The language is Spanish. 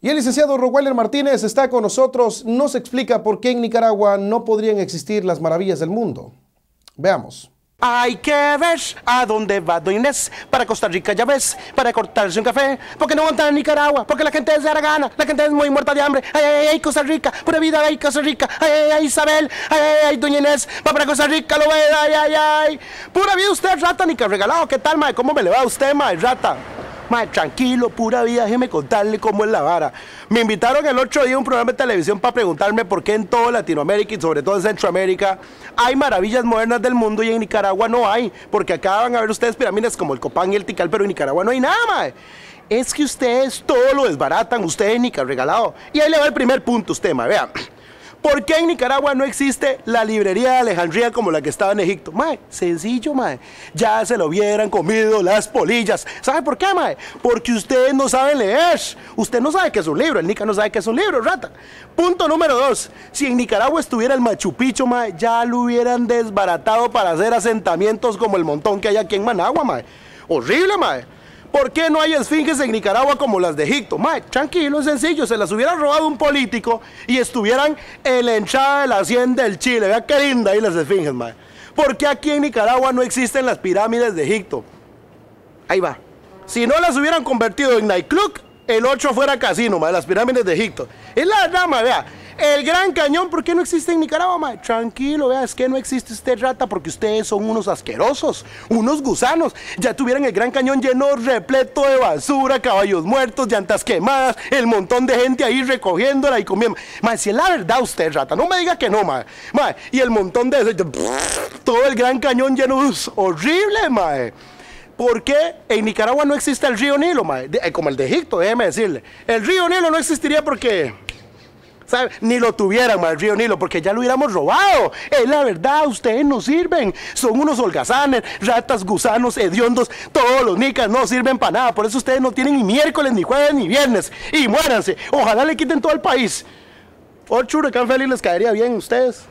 Y el licenciado Roweller Martínez está con nosotros. Nos explica por qué en Nicaragua no podrían existir las maravillas del mundo. Veamos. Hay que ver a dónde va Doña Inés. Para Costa Rica, ya ves, para cortarse un café. Porque no aguantan en Nicaragua, porque la gente es de gana, la gente es muy muerta de hambre. Ay, ay, ay, Costa Rica, pura vida, ay, Costa Rica. Ay, ay, ay, Isabel, ay, ay, ay, Doña Inés, va para Costa Rica, lo ve, ay, ay, ay. Pura vida usted, rata, ni que regalado. ¿Qué tal, mae? ¿Cómo me le va a usted, mae, rata? Mae, tranquilo, pura vida, déjeme contarle cómo es la vara. Me invitaron el otro día a un programa de televisión para preguntarme por qué en toda Latinoamérica y sobre todo en Centroamérica hay maravillas modernas del mundo y en Nicaragua no hay. Porque acá van a ver ustedes pirámides como el Copán y el Tikal, pero en Nicaragua no hay nada, mae. Es que ustedes todo lo desbaratan, ustedes ni que regalado. Y ahí le va el primer punto usted, mae, vea. ¿Por qué en Nicaragua no existe la librería de Alejandría como la que estaba en Egipto? Mae, sencillo, mae. Ya se lo hubieran comido las polillas. ¿Sabe por qué, mae? Porque ustedes no saben leer. Usted no sabe qué es un libro. El Nica no sabe qué es un libro, rata. Punto número dos. Si en Nicaragua estuviera el Machu Picchu, mae, ya lo hubieran desbaratado para hacer asentamientos como el montón que hay aquí en Managua, mae. Horrible, mae. ¿Por qué no hay esfinges en Nicaragua como las de Egipto? Mae, tranquilo, es sencillo, se las hubiera robado un político y estuvieran en la entrada de la hacienda del Chile. Vea qué linda ahí las esfinges, mae. ¿Por qué aquí en Nicaragua no existen las pirámides de Egipto? Ahí va. Si no las hubieran convertido en nightclub, el 8 fuera casino, mae, las pirámides de Egipto. Es la dama, vea. El Gran Cañón, ¿por qué no existe en Nicaragua, mae? Tranquilo, vea, es que no existe usted rata porque ustedes son unos asquerosos, unos gusanos. Ya tuvieran el Gran Cañón lleno, repleto de basura, caballos muertos, llantas quemadas, el montón de gente ahí recogiéndola y comiendo. Mae, si es la verdad usted, rata, no me diga que no, mae. Mae, y el montón de... Todo el Gran Cañón lleno, horrible, mae. ¿Por qué en Nicaragua no existe el río Nilo, mae? Eh, como el de Egipto, déjeme decirle. El río Nilo no existiría porque... Ni lo tuvieran, mae, el río Nilo, porque ya lo hubiéramos robado. Es la verdad, ustedes no sirven. Son unos holgazanes, ratas, gusanos, hediondos. Todos los nicas no sirven para nada. Por eso ustedes no tienen ni miércoles, ni jueves, ni viernes. Y muéranse. Ojalá le quiten todo el país. Otro huracán feliz les caería bien a ustedes.